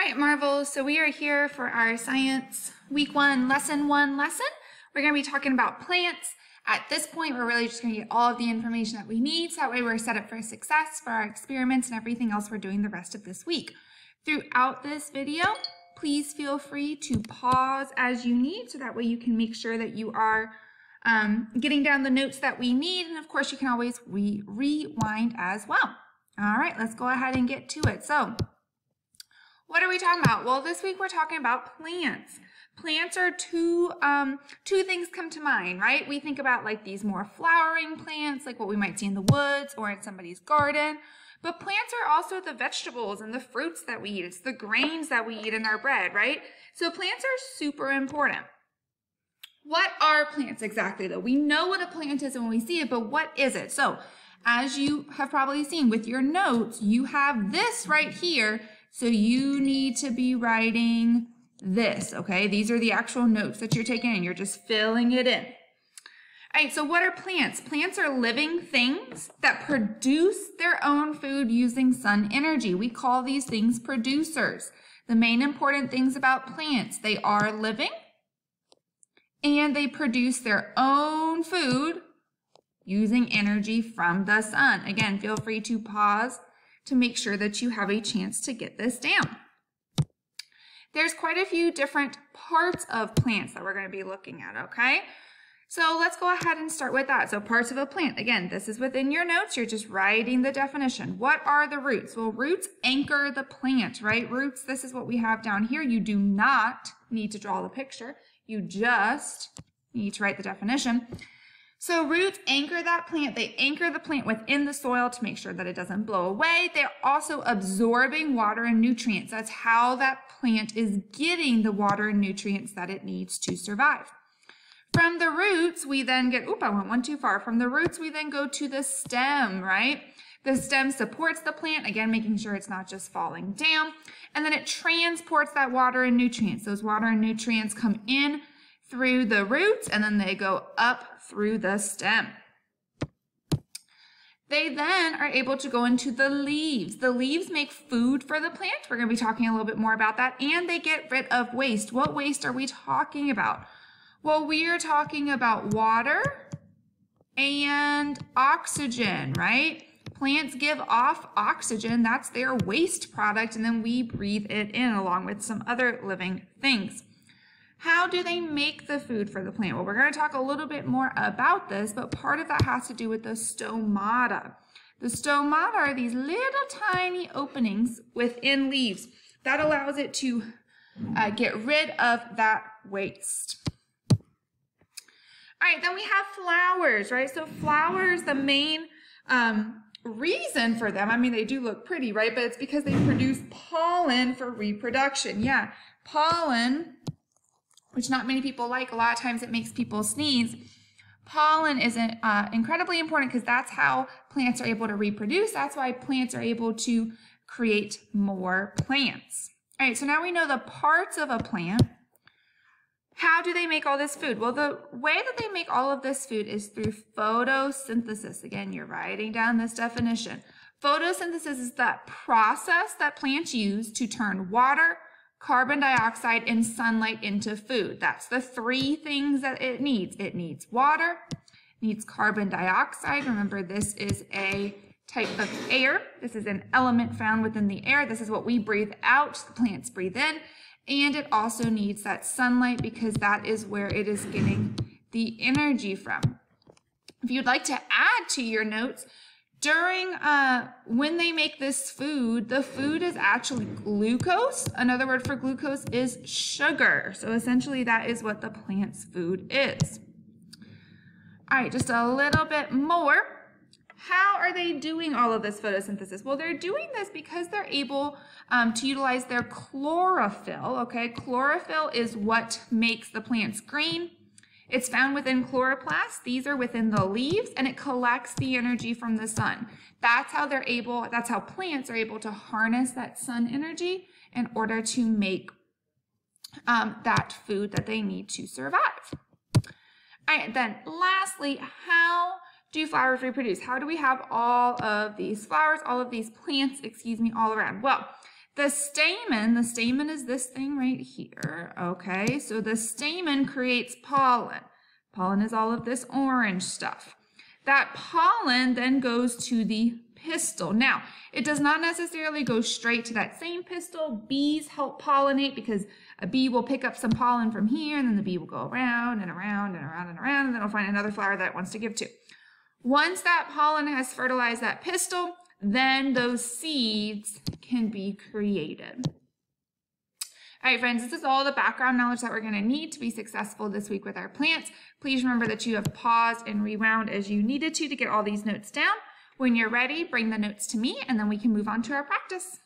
All right, Marvel, so we are here for our science week one, lesson one lesson. We're gonna be talking about plants. At this point, we're really just gonna get all of the information that we need, so that way we're set up for success for our experiments and everything else we're doing the rest of this week. Throughout this video, please feel free to pause as you need, so that way you can make sure that you are um, getting down the notes that we need, and of course you can always re rewind as well. All right, let's go ahead and get to it. So, what are we talking about? Well, this week we're talking about plants. Plants are two, um, two things come to mind, right? We think about like these more flowering plants, like what we might see in the woods or in somebody's garden. But plants are also the vegetables and the fruits that we eat. It's the grains that we eat in our bread, right? So plants are super important. What are plants exactly though? We know what a plant is when we see it, but what is it? So as you have probably seen with your notes, you have this right here so you need to be writing this, okay? These are the actual notes that you're taking and you're just filling it in. All right, so what are plants? Plants are living things that produce their own food using sun energy. We call these things producers. The main important things about plants, they are living and they produce their own food using energy from the sun. Again, feel free to pause to make sure that you have a chance to get this down. There's quite a few different parts of plants that we're going to be looking at, okay? So let's go ahead and start with that. So parts of a plant, again, this is within your notes. You're just writing the definition. What are the roots? Well, roots anchor the plant, right? Roots, this is what we have down here. You do not need to draw the picture. You just need to write the definition. So roots anchor that plant. They anchor the plant within the soil to make sure that it doesn't blow away. They're also absorbing water and nutrients. That's how that plant is getting the water and nutrients that it needs to survive. From the roots, we then get, oop, I went one too far. From the roots, we then go to the stem, right? The stem supports the plant, again, making sure it's not just falling down. And then it transports that water and nutrients. Those water and nutrients come in through the roots and then they go up through the stem. They then are able to go into the leaves. The leaves make food for the plant. We're going to be talking a little bit more about that. And they get rid of waste. What waste are we talking about? Well, we are talking about water and oxygen, right? Plants give off oxygen. That's their waste product. And then we breathe it in along with some other living things. How do they make the food for the plant? Well, we're going to talk a little bit more about this, but part of that has to do with the stomata. The stomata are these little tiny openings within leaves. That allows it to uh, get rid of that waste. All right, then we have flowers, right? So flowers, the main um, reason for them, I mean, they do look pretty, right? But it's because they produce pollen for reproduction. Yeah, pollen which not many people like. A lot of times it makes people sneeze. Pollen is uh, incredibly important because that's how plants are able to reproduce. That's why plants are able to create more plants. All right, so now we know the parts of a plant. How do they make all this food? Well, the way that they make all of this food is through photosynthesis. Again, you're writing down this definition. Photosynthesis is that process that plants use to turn water, carbon dioxide, and sunlight into food. That's the three things that it needs. It needs water, needs carbon dioxide. Remember, this is a type of air. This is an element found within the air. This is what we breathe out, the plants breathe in. And it also needs that sunlight because that is where it is getting the energy from. If you'd like to add to your notes, during uh, when they make this food, the food is actually glucose. Another word for glucose is sugar. So essentially, that is what the plant's food is. All right, just a little bit more. How are they doing all of this photosynthesis? Well, they're doing this because they're able um, to utilize their chlorophyll. Okay, chlorophyll is what makes the plants green. It's found within chloroplasts. These are within the leaves and it collects the energy from the sun. That's how they're able, that's how plants are able to harness that sun energy in order to make um, that food that they need to survive. All right, then lastly, how do flowers reproduce? How do we have all of these flowers, all of these plants, excuse me, all around? Well, The stamen, the stamen is this thing right here, okay? So the stamen creates pollen. Pollen is all of this orange stuff. That pollen then goes to the pistil. Now, it does not necessarily go straight to that same pistil. Bees help pollinate because a bee will pick up some pollen from here and then the bee will go around and around and around and around and then it'll find another flower that it wants to give to. Once that pollen has fertilized that pistil, then those seeds can be created. All right, friends, this is all the background knowledge that we're going to need to be successful this week with our plants. Please remember that you have paused and rewound as you needed to to get all these notes down. When you're ready, bring the notes to me and then we can move on to our practice.